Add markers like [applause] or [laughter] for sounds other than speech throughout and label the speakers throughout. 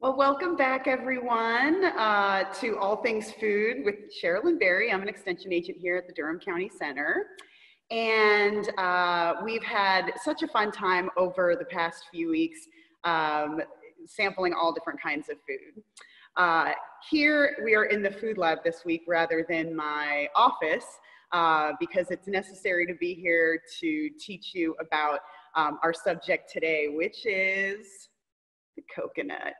Speaker 1: Well, welcome back everyone uh, to All Things Food with Cheralyn Berry. I'm an extension agent here at the Durham County Center. And uh, we've had such a fun time over the past few weeks um, sampling all different kinds of food. Uh, here we are in the food lab this week rather than my office uh, because it's necessary to be here to teach you about um, our subject today, which is the coconut.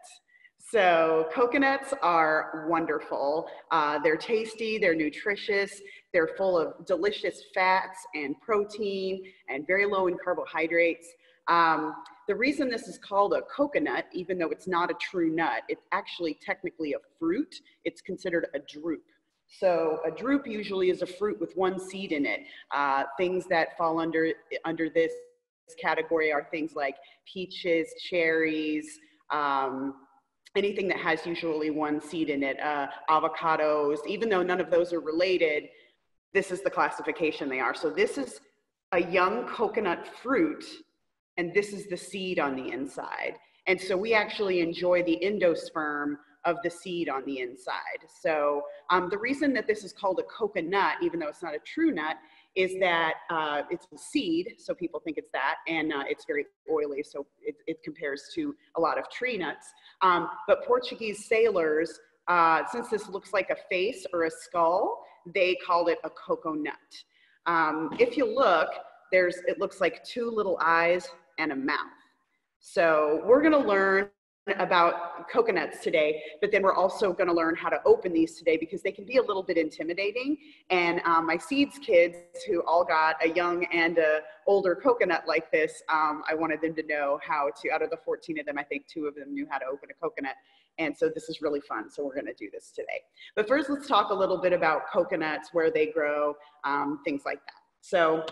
Speaker 1: So coconuts are wonderful. Uh, they're tasty, they're nutritious, they're full of delicious fats and protein and very low in carbohydrates. Um, the reason this is called a coconut, even though it's not a true nut, it's actually technically a fruit. It's considered a drupe. So a drupe usually is a fruit with one seed in it. Uh, things that fall under, under this category are things like peaches, cherries, um, anything that has usually one seed in it, uh, avocados, even though none of those are related, this is the classification they are. So this is a young coconut fruit, and this is the seed on the inside. And so we actually enjoy the endosperm of the seed on the inside. So um, the reason that this is called a coconut, even though it's not a true nut, is that uh, it's a seed, so people think it's that, and uh, it's very oily, so it, it, compares to a lot of tree nuts. Um, but Portuguese sailors, uh, since this looks like a face or a skull, they called it a coconut. Um, if you look, there's, it looks like two little eyes and a mouth. So we're gonna learn about coconuts today, but then we're also going to learn how to open these today because they can be a little bit intimidating. And um, my seeds kids, who all got a young and a older coconut like this, um, I wanted them to know how to. Out of the 14 of them, I think two of them knew how to open a coconut. And so this is really fun. So we're going to do this today. But first, let's talk a little bit about coconuts, where they grow, um, things like that. So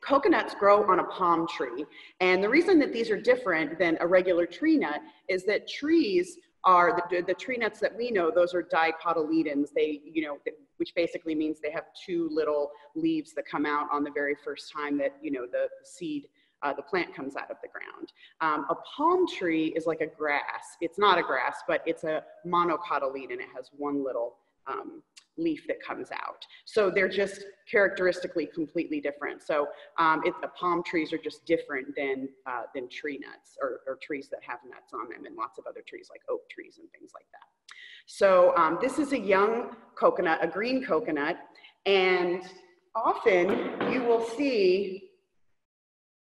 Speaker 1: coconuts grow on a palm tree. And the reason that these are different than a regular tree nut is that trees are the, the tree nuts that we know, those are dicotyledons. They, you know, which basically means they have two little leaves that come out on the very first time that, you know, the seed, uh, the plant comes out of the ground. Um, a palm tree is like a grass. It's not a grass, but it's a monocotyledon. It has one little um, leaf that comes out. So they're just characteristically completely different. So um, it, the palm trees are just different than, uh, than tree nuts or, or, trees that have nuts on them and lots of other trees like oak trees and things like that. So um, this is a young coconut, a green coconut, and often you will see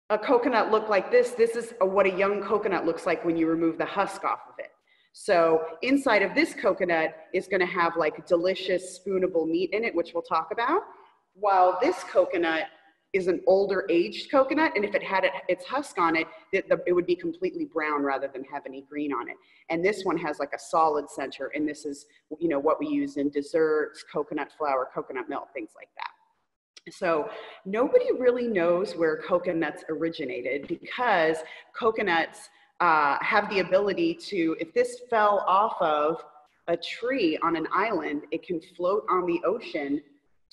Speaker 1: a coconut look like this. This is a, what a young coconut looks like when you remove the husk off of it. So inside of this coconut is gonna have like delicious spoonable meat in it, which we'll talk about. While this coconut is an older aged coconut, and if it had it, its husk on it, it, the, it would be completely brown rather than have any green on it. And this one has like a solid center, and this is, you know, what we use in desserts, coconut flour, coconut milk, things like that. So nobody really knows where coconuts originated because coconuts uh, have the ability to, if this fell off of a tree on an island, it can float on the ocean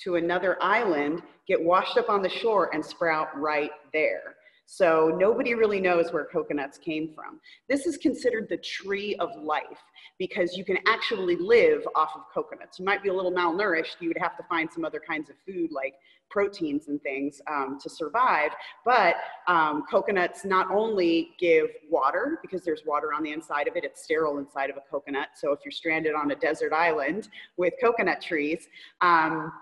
Speaker 1: to another island, get washed up on the shore, and sprout right there. So nobody really knows where coconuts came from. This is considered the tree of life because you can actually live off of coconuts. You might be a little malnourished. You would have to find some other kinds of food like proteins and things um, to survive. But um, coconuts not only give water because there's water on the inside of it, it's sterile inside of a coconut. So if you're stranded on a desert island with coconut trees, um,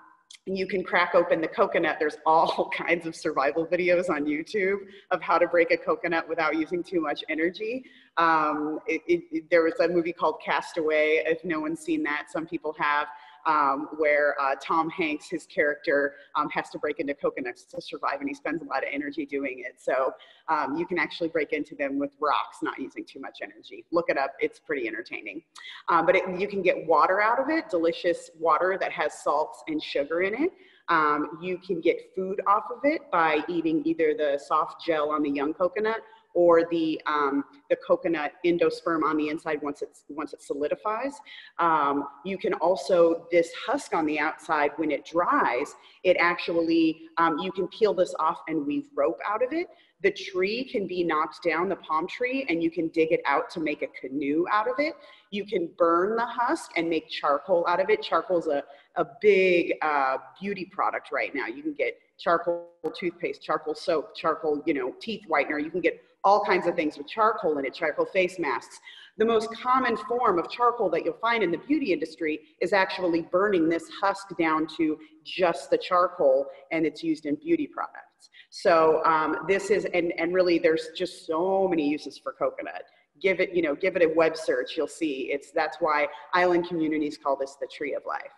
Speaker 1: you can crack open the coconut. There's all [laughs] kinds of survival videos on YouTube of how to break a coconut without using too much energy. Um, it, it, there was a movie called Castaway. If no one's seen that, some people have um, where uh, Tom Hanks, his character, um, has to break into coconuts to survive, and he spends a lot of energy doing it. So um, you can actually break into them with rocks, not using too much energy. Look it up; it's pretty entertaining. Um, but it, you can get water out of it, delicious water that has salts and sugar in it. Um, you can get food off of it by eating either the soft gel on the young coconut or the, um, the coconut endosperm on the inside once, it's, once it solidifies. Um, you can also, this husk on the outside, when it dries, it actually, um, you can peel this off and weave rope out of it. the tree can be knocked down, the palm tree, and you can dig it out to make a canoe out of it. You can burn the husk and make charcoal out of it. Charcoal is a, a big uh, beauty product right now. You can get charcoal toothpaste, charcoal soap, charcoal, you know, teeth whitener. You can get all kinds of things with charcoal in it, charcoal face masks. The most common form of charcoal that you'll find in the beauty industry is actually burning this husk down to just the charcoal and it's used in beauty products. So um, this is, and, and really there's just so many uses for coconut. Give it, you know, give it a web search, you'll see. It's, that's why island communities call this the tree of life.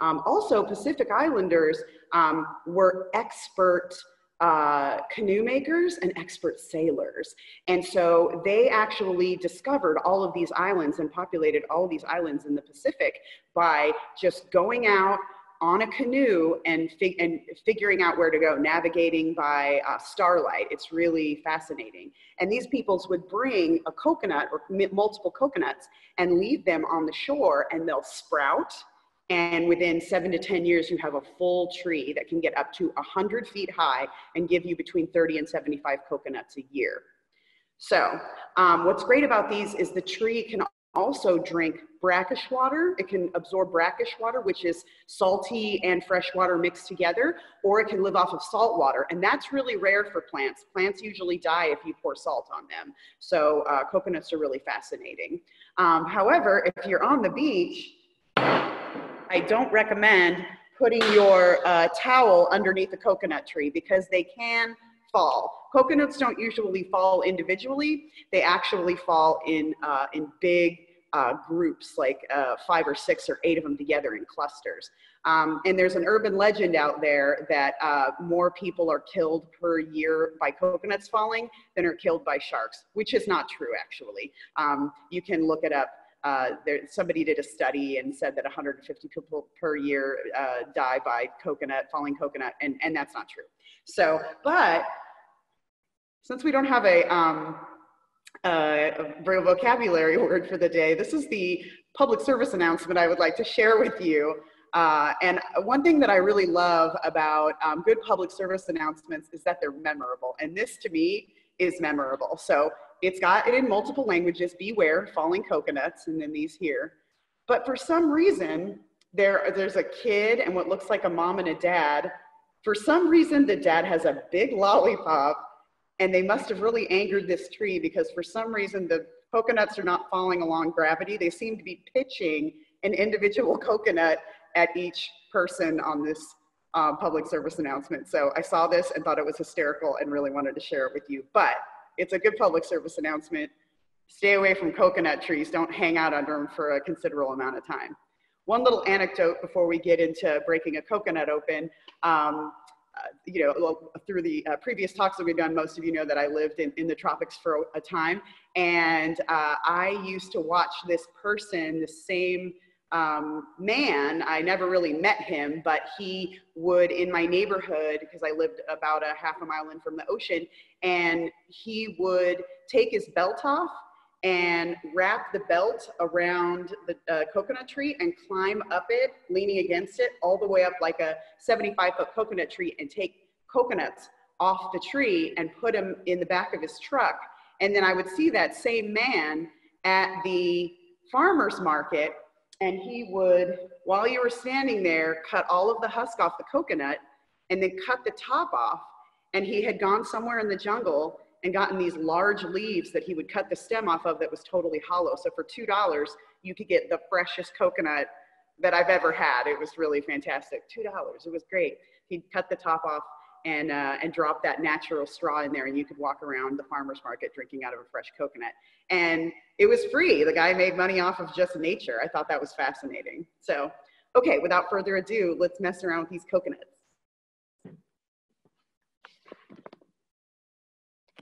Speaker 1: Um, also, Pacific Islanders um, were expert uh, canoe makers and expert sailors. And so they actually discovered all of these islands and populated all of these islands in the Pacific by just going out on a canoe and, fig and figuring out where to go, navigating by uh, starlight. It's really fascinating. And these peoples would bring a coconut or multiple coconuts and leave them on the shore and they'll sprout and within seven to 10 years, you have a full tree that can get up to 100 feet high and give you between 30 and 75 coconuts a year. So um, what's great about these is the tree can also drink brackish water. It can absorb brackish water, which is salty and fresh water mixed together, or it can live off of salt water. And that's really rare for plants. Plants usually die if you pour salt on them. So uh, coconuts are really fascinating. Um, however, if you're on the beach, I don't recommend putting your uh, towel underneath a coconut tree because they can fall. Coconuts don't usually fall individually. They actually fall in, uh, in big uh, groups, like uh, five or six or eight of them together in clusters. Um, and there's an urban legend out there that uh, more people are killed per year by coconuts falling than are killed by sharks, which is not true actually. Um, you can look it up. Uh, there, somebody did a study and said that 150 people per year uh, die by coconut, falling coconut, and, and that's not true. So, but since we don't have a, um, a vocabulary [laughs] word for the day, this is the public service announcement I would like to share with you. Uh, and one thing that I really love about um, good public service announcements is that they're memorable. And this to me is memorable. So it's got it in multiple languages, beware, falling coconuts, and then these here. But for some reason, there, there's a kid and what looks like a mom and a dad. For some reason, the dad has a big lollipop, and they must have really angered this tree because for some reason, the coconuts are not falling along gravity. They seem to be pitching an individual [laughs] coconut at each person on this uh, public service announcement. So I saw this and thought it was hysterical and really wanted to share it with you. But it's a good public service announcement. Stay away from coconut trees. Don't hang out under them for a considerable amount of time. One little anecdote before we get into breaking a coconut open. Um, uh, you know, through the uh, previous talks that we've done, most of you know that I lived in, in the tropics for a time. And uh, I used to watch this person, the same um, man, I never really met him, but he would in my neighborhood, because I lived about a half a mile in from the ocean, and he would take his belt off and wrap the belt around the uh, coconut tree and climb up it, leaning against it, all the way up like a 75 foot coconut tree and take coconuts off the tree and put them in the back of his truck. And then I would see that same man at the farmer's market and he would, while you were standing there, cut all of the husk off the coconut and then cut the top off. And he had gone somewhere in the jungle and gotten these large leaves that he would cut the stem off of that was totally hollow. So for $2, you could get the freshest coconut that I've ever had. It was really fantastic. $2, it was great. He'd cut the top off and, uh, and drop that natural straw in there and you could walk around the farmer's market drinking out of a fresh coconut. And it was free. The guy made money off of just nature. I thought that was fascinating. So, okay, without further ado, let's mess around with these coconuts.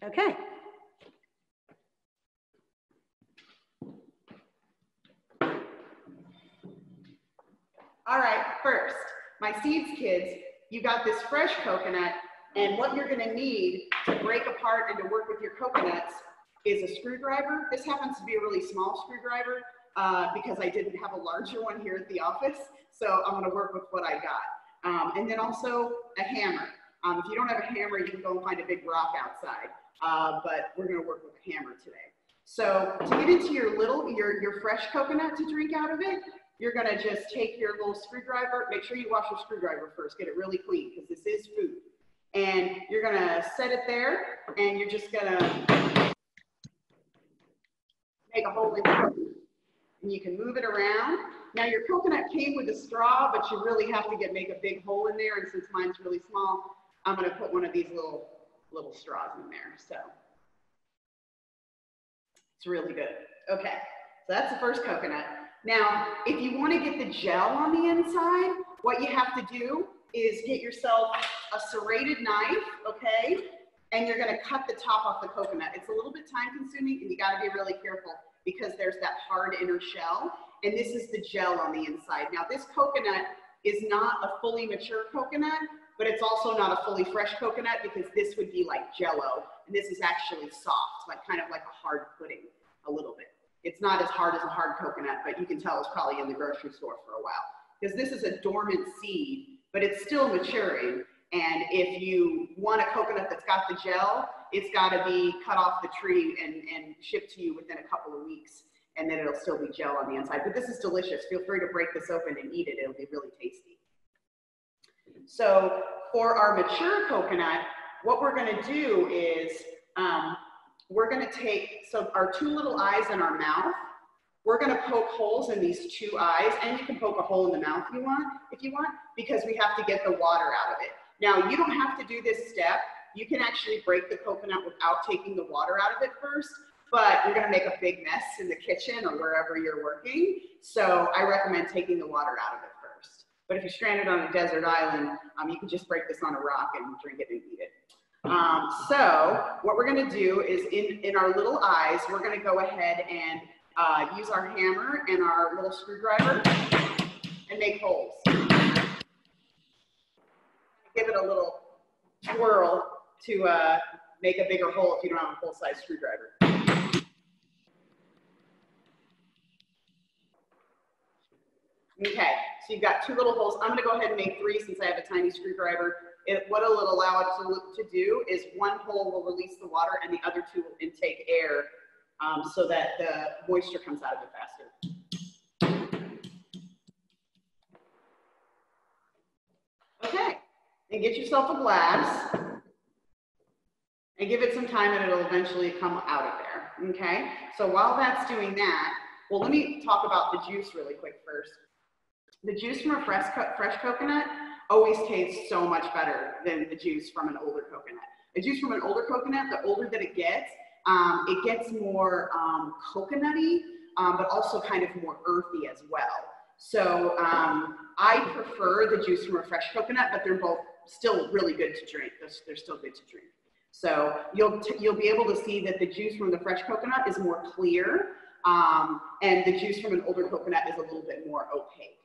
Speaker 1: Okay. All right, first, my seeds kids, you got this fresh coconut, and what you're gonna need to break apart and to work with your coconuts is a screwdriver. This happens to be a really small screwdriver uh, because I didn't have a larger one here at the office. So I'm gonna work with what I got. Um, and then also a hammer. Um, if you don't have a hammer, you can go and find a big rock outside. Uh, but we're gonna work with a hammer today. So to get into your little, your, your fresh coconut to drink out of it, you're gonna just take your little screwdriver, make sure you wash your screwdriver first, get it really clean, because this is food. And you're gonna set it there, and you're just gonna make a hole in coconut. And you can move it around. Now your coconut came with a straw, but you really have to get make a big hole in there. And since mine's really small, I'm gonna put one of these little little straws in there. So it's really good. Okay, so that's the first coconut. Now, if you want to get the gel on the inside, what you have to do is get yourself a serrated knife, okay? And you're gonna cut the top off the coconut. It's a little bit time consuming and you gotta be really careful because there's that hard inner shell. And this is the gel on the inside. Now this coconut is not a fully mature coconut, but it's also not a fully fresh coconut because this would be like jello. And this is actually soft, like kind of like a hard pudding a little bit. It's not as hard as a hard coconut, but you can tell it's probably in the grocery store for a while. Because this is a dormant seed, but it's still maturing. And if you want a coconut that's got the gel, it's got to be cut off the tree and, and shipped to you within a couple of weeks. And then it'll still be gel on the inside. But this is delicious. Feel free to break this open and eat it. It'll be really tasty. So for our mature coconut, what we're going to do is um, we're going to take, so our two little eyes in our mouth, we're going to poke holes in these two eyes, and you can poke a hole in the mouth if you want, if you want, because we have to get the water out of it. Now, you don't have to do this step. You can actually break the coconut without taking the water out of it first, but you're going to make a big mess in the kitchen or wherever you're working. So I recommend taking the water out of it first. But if you're stranded on a desert island, um, you can just break this on a rock and drink it and eat it. Um, so what we're gonna do is in, in our little eyes, we're gonna go ahead and uh, use our hammer and our little screwdriver and make holes. Give it a little twirl to uh, make a bigger hole if you don't have a full-size screwdriver. Okay, so you've got two little holes. I'm gonna go ahead and make three since I have a tiny screwdriver. It, what it'll allow it to, to do is one hole will release the water and the other two will intake air um, so that the moisture comes out of it faster. Okay, and get yourself a glass and give it some time and it'll eventually come out of there, okay? So while that's doing that, well, let me talk about the juice really quick first. The juice from a fresh, co fresh coconut always tastes so much better than the juice from an older coconut. The juice from an older coconut, the older that it gets, um, it gets more um, coconutty, um, but also kind of more earthy as well. So um, I prefer the juice from a fresh coconut, but they're both still really good to drink. They're, they're still good to drink. So you'll, you'll be able to see that the juice from the fresh coconut is more clear, um, and the juice from an older coconut is a little bit more opaque.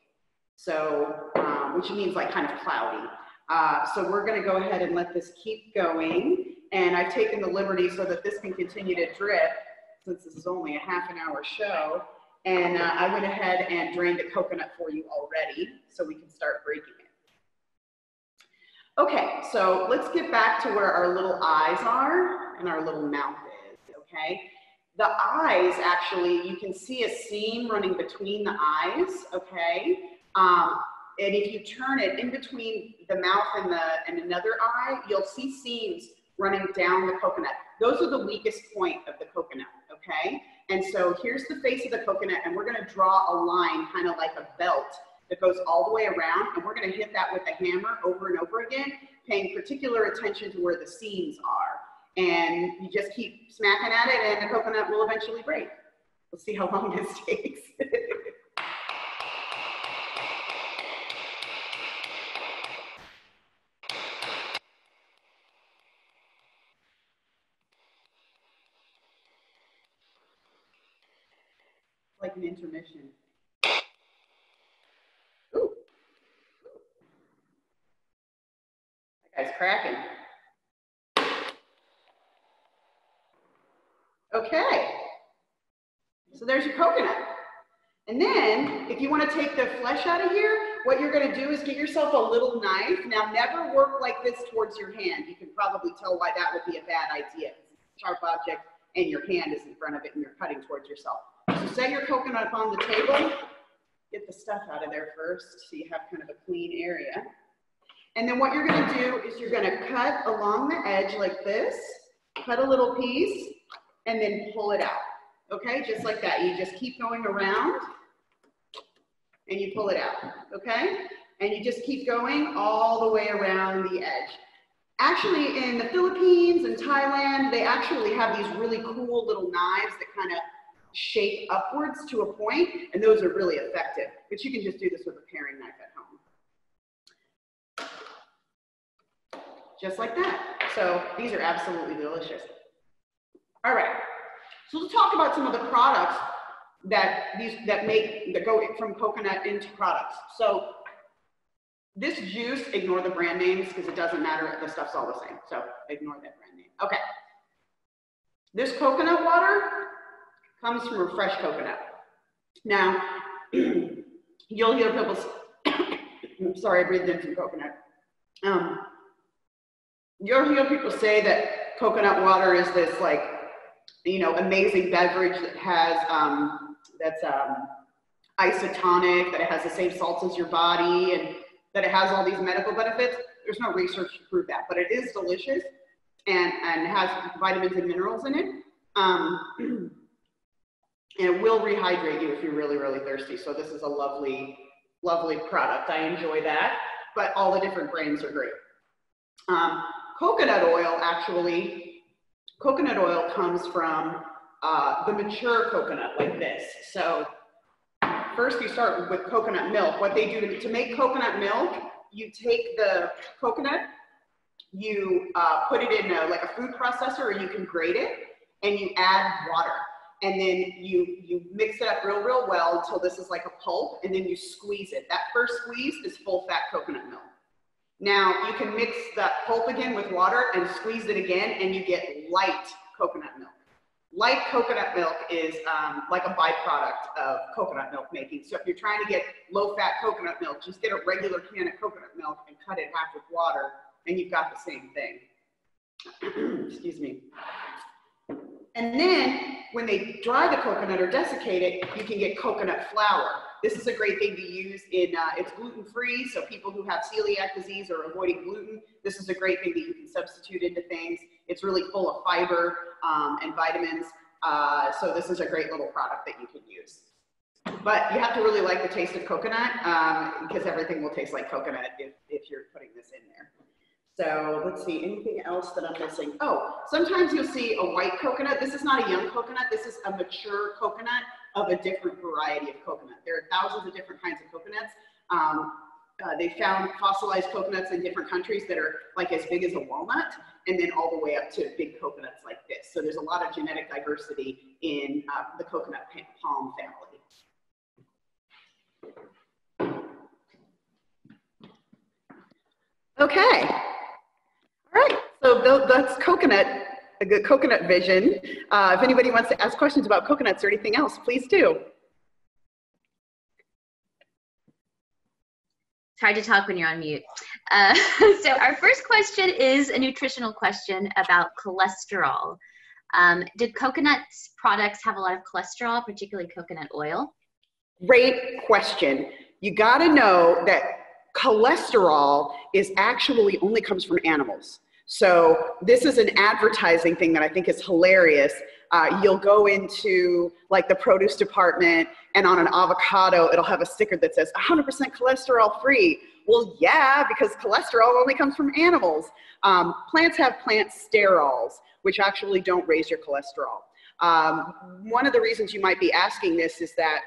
Speaker 1: So, um, which means like kind of cloudy. Uh, so we're gonna go ahead and let this keep going. And I've taken the liberty so that this can continue to drip since this is only a half an hour show. And uh, I went ahead and drained the coconut for you already so we can start breaking it. Okay, so let's get back to where our little eyes are and our little mouth is, okay? The eyes, actually, you can see a seam running between the eyes, okay? Um, and if you turn it in between the mouth and, the, and another eye, you'll see seams running down the coconut. Those are the weakest point of the coconut, okay? And so here's the face of the coconut, and we're gonna draw a line kind of like a belt that goes all the way around, and we're gonna hit that with a hammer over and over again, paying particular attention to where the seams are. And you just keep smacking at it, and the coconut will eventually break. We'll see how long [laughs] this takes. [laughs] like an intermission. Ooh. That guy's cracking. Okay. So there's your coconut. And then, if you want to take the flesh out of here, what you're gonna do is get yourself a little knife. Now never work like this towards your hand. You can probably tell why that would be a bad idea. Sharp object and your hand is in front of it and you're cutting towards yourself. So set your coconut up on the table. Get the stuff out of there first so you have kind of a clean area. And then what you're gonna do is you're gonna cut along the edge like this, cut a little piece, and then pull it out. Okay, just like that. You just keep going around and you pull it out, okay? And you just keep going all the way around the edge. Actually, in the Philippines and Thailand, they actually have these really cool little knives that kind of shape upwards to a point, and those are really effective. But you can just do this with a paring knife at home. Just like that. So these are absolutely delicious. All right, so let's talk about some of the products that these that make that go from coconut into products. So this juice, ignore the brand names because it doesn't matter. The stuff's all the same. So ignore that brand name. Okay. This coconut water comes from a fresh coconut. Now, [clears throat] you'll hear people. I'm [coughs] sorry, I breathed in some coconut. Um, you'll hear people say that coconut water is this like, you know, amazing beverage that has um, that's um, isotonic, that it has the same salts as your body, and that it has all these medical benefits. There's no research to prove that, but it is delicious and, and has vitamins and minerals in it. Um, [clears throat] and it will rehydrate you if you're really, really thirsty. So this is a lovely, lovely product. I enjoy that, but all the different brands are great. Um, coconut oil, actually, coconut oil comes from uh, the mature coconut like this. So first you start with coconut milk. What they do to, to make coconut milk, you take the coconut, you uh, put it in a, like a food processor or you can grate it and you add water. And then you, you mix it up real, real well until this is like a pulp and then you squeeze it. That first squeeze is full fat coconut milk. Now you can mix that pulp again with water and squeeze it again and you get light coconut milk. Light coconut milk is um, like a byproduct of coconut milk making. So if you're trying to get low fat coconut milk, just get a regular can of coconut milk and cut it half with water and you've got the same thing. [clears throat] Excuse me. And then when they dry the coconut or desiccate it, you can get coconut flour. This is a great thing to use in, uh, it's gluten free. So people who have celiac disease or avoiding gluten, this is a great thing that you can substitute into things. It's really full of fiber um, and vitamins. Uh, so this is a great little product that you can use. But you have to really like the taste of coconut um, because everything will taste like coconut if, if you're putting this in there. So let's see, anything else that I'm missing? Oh, sometimes you'll see a white coconut. This is not a young coconut. This is a mature coconut of a different variety of coconut. There are thousands of different kinds of coconuts. Um, uh, they found fossilized coconuts in different countries that are like as big as a walnut and then all the way up to big coconuts like this. So there's a lot of genetic diversity in uh, the coconut palm family. Okay. All right. So that's coconut, a good coconut vision. Uh, if anybody wants to ask questions about coconuts or anything else, please do.
Speaker 2: It's hard to talk when you're on mute. Uh, [laughs] so our first question is a nutritional question about cholesterol. Um, did coconut products have a lot of cholesterol, particularly coconut oil?
Speaker 1: Great question. You got to know that cholesterol is actually only comes from animals. So this is an advertising thing that I think is hilarious. Uh, you'll go into like the produce department and on an avocado, it'll have a sticker that says 100% cholesterol free. Well, yeah, because cholesterol only comes from animals. Um, plants have plant sterols, which actually don't raise your cholesterol. Um, one of the reasons you might be asking this is that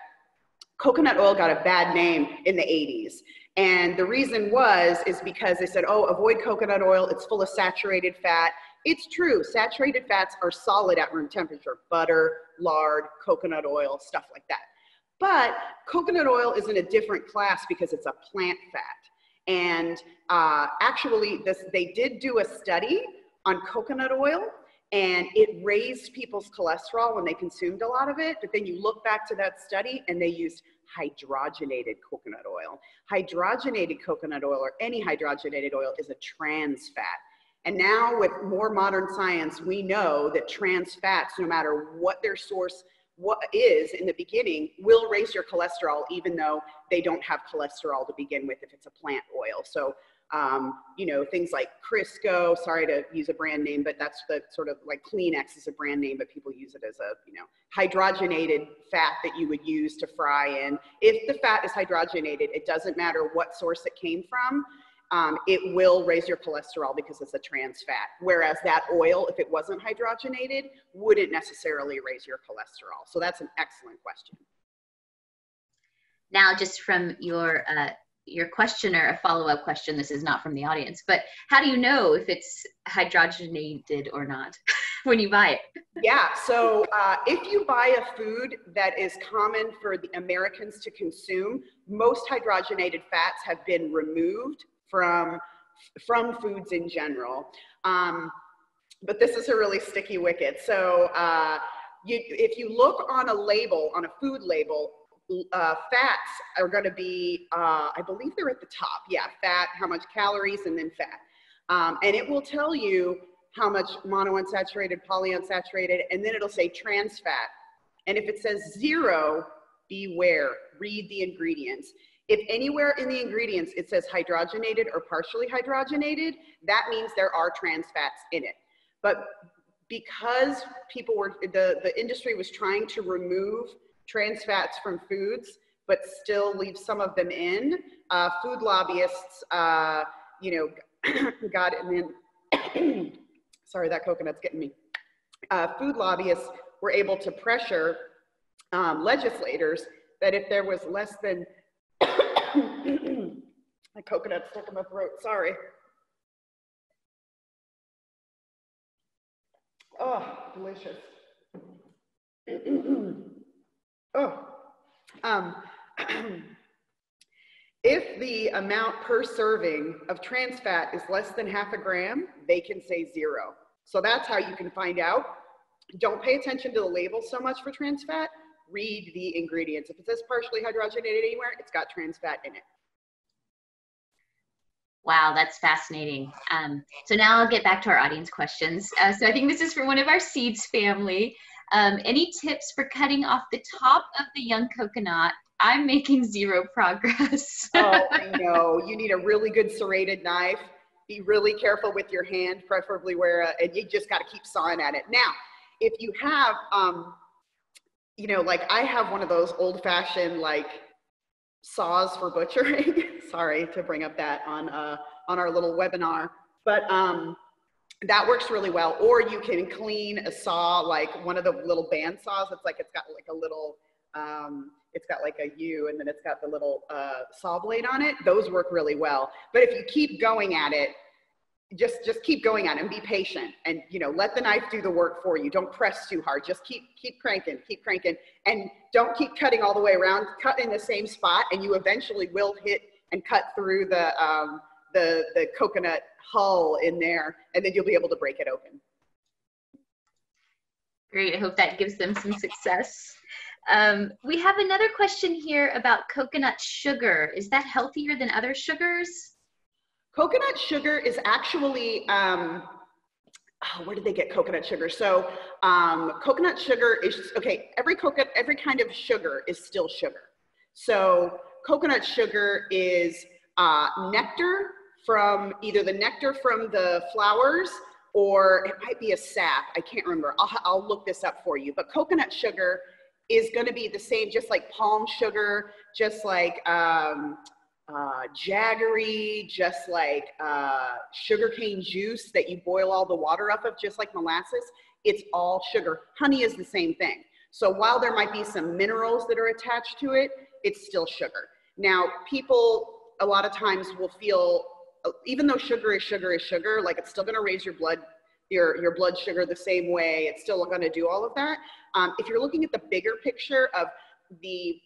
Speaker 1: coconut oil got a bad name in the 80s. And the reason was, is because they said, oh, avoid coconut oil, it's full of saturated fat. It's true, saturated fats are solid at room temperature, butter, lard, coconut oil, stuff like that. But coconut oil is in a different class because it's a plant fat. And uh, actually, this, they did do a study on coconut oil and it raised people's cholesterol when they consumed a lot of it. But then you look back to that study and they used hydrogenated coconut oil. Hydrogenated coconut oil or any hydrogenated oil is a trans fat. And now with more modern science, we know that trans fats, no matter what their source what is in the beginning, will raise your cholesterol, even though they don't have cholesterol to begin with if it's a plant oil. So, um, you know, things like Crisco, sorry to use a brand name, but that's the sort of like Kleenex is a brand name, but people use it as a, you know, hydrogenated fat that you would use to fry in. If the fat is hydrogenated, it doesn't matter what source it came from um, it will raise your cholesterol because it's a trans fat. Whereas that oil, if it wasn't hydrogenated, wouldn't necessarily raise your cholesterol. So that's an excellent question.
Speaker 2: Now, just from your uh, your questioner, a follow up question. This is not from the audience, but how do you know if it's hydrogenated or not [laughs] when you buy it?
Speaker 1: Yeah, so uh, if you buy a food that is common for the Americans to consume, most hydrogenated fats have been removed from, from foods in general. Um, but this is a really sticky wicket. So uh, you, if you look on a label, on a food label, uh, fats are going to be, uh, I believe they're at the top. Yeah, fat, how much calories, and then fat. Um, and it will tell you how much monounsaturated, polyunsaturated, and then it'll say trans fat. And if it says zero, beware, read the ingredients. If anywhere in the ingredients it says hydrogenated or partially hydrogenated, that means there are trans fats in it. But because people were, the, the industry was trying to remove trans fats from foods, but still leave some of them in, uh, food lobbyists, uh, you know, [clears throat] got and then, [clears throat] sorry, that coconut's getting me. Uh, food lobbyists were able to pressure um, legislators that if there was less than [coughs] my coconut stuck in my throat, sorry. Oh, delicious. [clears throat] oh, um, [clears throat] if the amount per serving of trans fat is less than half a gram, they can say zero. So that's how you can find out. Don't pay attention to the label so much for trans fat read the ingredients. If it says partially hydrogenated anywhere, it's got trans fat in it.
Speaker 2: Wow, that's fascinating. Um, so now I'll get back to our audience questions. Uh, so I think this is from one of our seeds family. Um, any tips for cutting off the top of the young coconut? I'm making zero [laughs] progress.
Speaker 1: oh, [laughs] I know. You need a really good serrated knife. Be really careful with your hand, preferably where, uh, and you just got to keep sawing at it. Now, if you have um, you know, like I have one of those old fashioned like saws for butchering. [laughs] Sorry to bring up that on uh, on our little webinar, but um, that works really well. Or you can clean a saw like one of the little band saws. It's like it's got like a little, um, it's got like a U, and then it's got the little uh, saw blade on it. Those work really well. But if you keep going at it, just just keep going on and be patient and you know let the knife do the work for you don't press too hard just keep keep cranking keep cranking and don't keep cutting all the way around cut in the same spot and you eventually will hit and cut through the um, the the coconut hull in there and then you'll be able to break it open
Speaker 2: great i hope that gives them some success um, we have another question here about coconut sugar is that healthier than other sugars
Speaker 1: Coconut sugar is actually, um, oh, where did they get coconut sugar? So um, coconut sugar is, okay, every coconut, every kind of sugar is still sugar. So coconut sugar is uh, nectar from either the nectar from the flowers or it might be a sap. I can't remember. I'll, I'll look this up for you. But coconut sugar is going to be the same, just like palm sugar, just like um, uh, jaggery, just like uh, sugarcane juice that you boil all the water up of, just like molasses. It's all sugar. Honey is the same thing. So while there might be some minerals that are attached to it, it's still sugar. Now, people a lot of times will feel, even though sugar is sugar is sugar, like it's still going to raise your blood your, your blood sugar the same way. It's still going to do all of that. Um, if you're looking at the bigger picture of the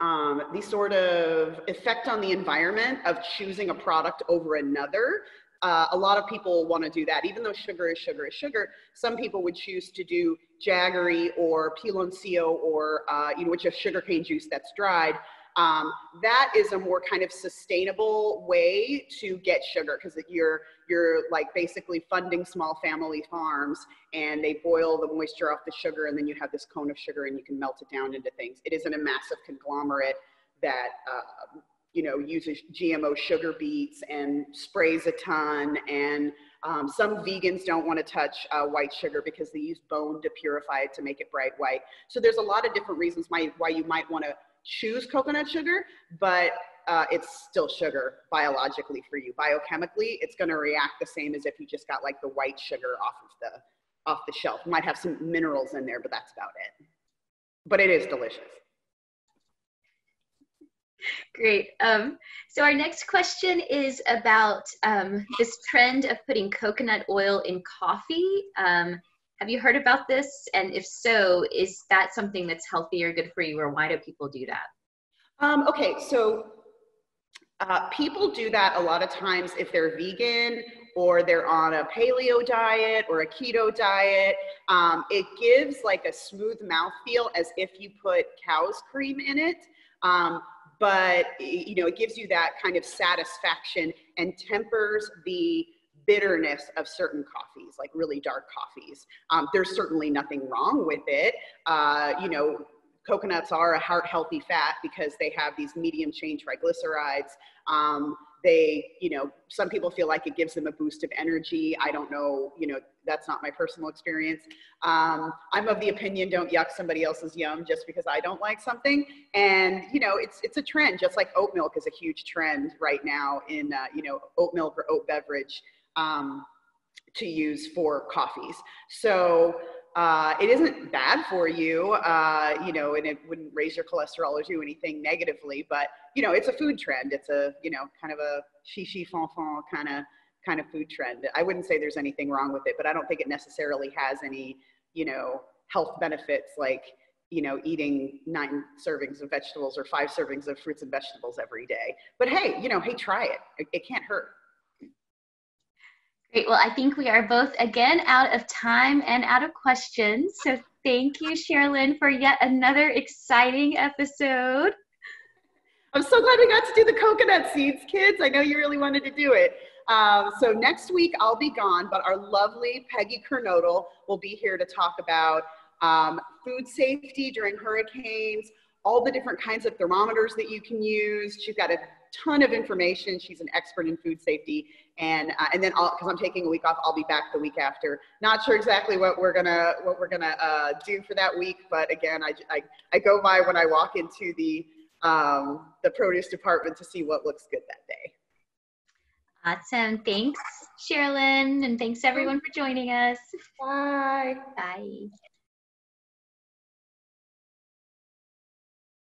Speaker 1: um, the sort of effect on the environment of choosing a product over another, uh, a lot of people want to do that. Even though sugar is sugar is sugar, some people would choose to do jaggery or piloncillo or, uh, you know, which is sugarcane juice that's dried. Um, that is a more kind of sustainable way to get sugar because you're you're like basically funding small family farms and they boil the moisture off the sugar and then you have this cone of sugar and you can melt it down into things. It isn't a massive conglomerate that uh, you know, uses GMO sugar beets and sprays a ton. And um, some vegans don't want to touch uh, white sugar because they use bone to purify it to make it bright white. So there's a lot of different reasons why, why you might want to choose coconut sugar, but uh, it's still sugar biologically for you. Biochemically, it's going to react the same as if you just got like the white sugar off of the off the shelf. Might have some minerals in there, but that's about it. But it is delicious.
Speaker 2: Great. Um, so our next question is about um, this trend of putting coconut oil in coffee. Um, have you heard about this? And if so, is that something that's healthy or good for you, or why do people do that?
Speaker 1: Um, okay, so uh, people do that a lot of times if they're vegan or they're on a paleo diet or a keto diet. Um, it gives like a smooth mouth feel as if you put cow's cream in it. Um, but you know it gives you that kind of satisfaction and tempers the bitterness of certain coffees like really dark coffees. Um, there's certainly nothing wrong with it. Uh, you know coconuts are a heart healthy fat because they have these medium chain triglycerides. Um, they you know some people feel like it gives them a boost of energy. I don't know you know that's not my personal experience. Um, i'm of the opinion don't yuck somebody else's yum just because i don't like something. And you know it's it's a trend just like oat milk is a huge trend right now in uh, you know oat milk or oat beverage um, to use for coffees so uh, it isn't bad for you, uh, you know, and it wouldn't raise your cholesterol or do anything negatively, but you know, it's a food trend. It's a, you know, kind of a chichi fonfon kind of, kind of food trend. I wouldn't say there's anything wrong with it, but I don't think it necessarily has any, you know, health benefits like, you know, eating nine servings of vegetables or five servings of fruits and vegetables every day. But hey, you know, hey, try it. It, it can't hurt.
Speaker 2: Great. Well, I think we are both again out of time and out of questions. So thank you, Cheralyn, for yet another exciting episode.
Speaker 1: I'm so glad we got to do the coconut seeds, kids. I know you really wanted to do it. Um, so next week I'll be gone, but our lovely Peggy Kernodle will be here to talk about um, food safety during hurricanes, all the different kinds of thermometers that you can use. She's got a ton of information. She's an expert in food safety. And, uh, and then because I'm taking a week off, I'll be back the week after. Not sure exactly what we're gonna, what we're gonna uh, do for that week, but again, I, I, I go by when I walk into the, um, the produce department to see what looks good that day.
Speaker 2: Awesome. Thanks, Cheralyn. And thanks everyone for joining us.
Speaker 1: Bye.
Speaker 2: Bye.